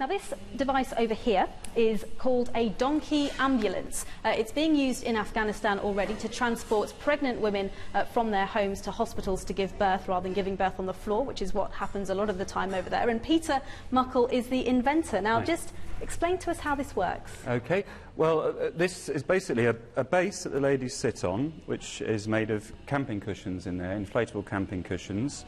Now, this device over here is called a donkey ambulance. Uh, it's being used in Afghanistan already to transport pregnant women uh, from their homes to hospitals to give birth rather than giving birth on the floor, which is what happens a lot of the time over there. And Peter Muckle is the inventor. Now, Right. just explain to us how this works. Okay. Well, uh, this is basically a, a base that the ladies sit on, which is made of camping cushions in there, inflatable camping cushions.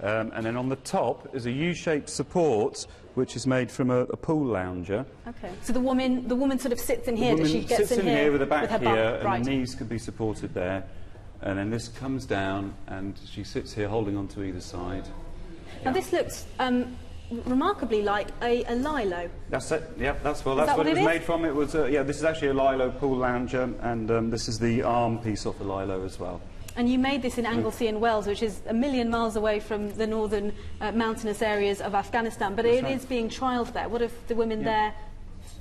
Um, and then on the top is a U-shaped support, which is made from a, a pool lounger. Okay. So the woman, the woman sort of sits in The here. Does woman she gets sits in here with her back her here, and right. the knees can be supported there. And then this comes down, and she sits here holding on to either side. Now this looks um, remarkably like a, a lilo. That's it. Yeah, that's well. That's that what, what it was made from. It was. Uh, yeah, this is actually a Lilo pool lounger, and um, this is the arm piece off the Lilo as well. And you made this in Anglesey in Wales, which is a million miles away from the northern uh, mountainous areas of Afghanistan, but That's it right. is being trialled there. What have the women yeah. there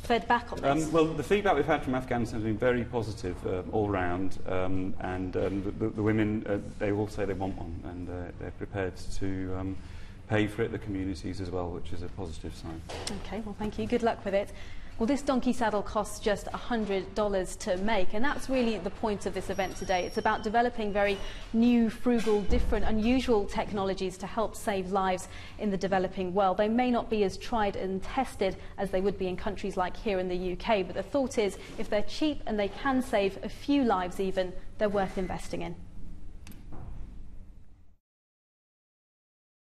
fed back on um, this? Um, well, the feedback we've had from Afghanistan has been very positive uh, all round, um, and um, the, the women, uh, they all say they want one, and uh, they're prepared to um, pay for it, the communities as well, which is a positive sign. Okay, well, thank you. Good luck with it. Well, this donkey saddle costs just $100 to make, and that's really the point of this event today. It's about developing very new, frugal, different, unusual technologies to help save lives in the developing world. They may not be as tried and tested as they would be in countries like here in the UK, but the thought is if they're cheap and they can save a few lives even, they're worth investing in.